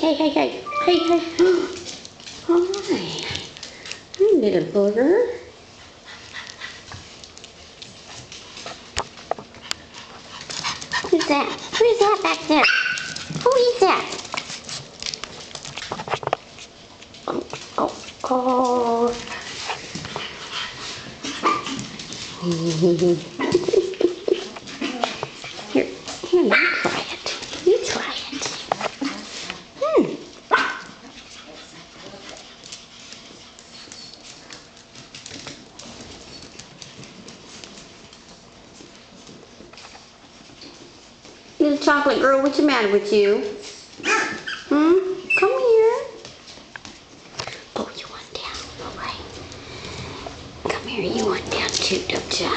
hey, hey, hey, hey, hey. Hi. Hi, little booger. Who's that? Who's that back there? Who is that? Oh, oh, oh. Here, here, you try it. You try it. Hmm. Little chocolate girl, what's the matter with you? Hmm? Come here. Oh, you want down, all right. Come here, you want down too, don't you?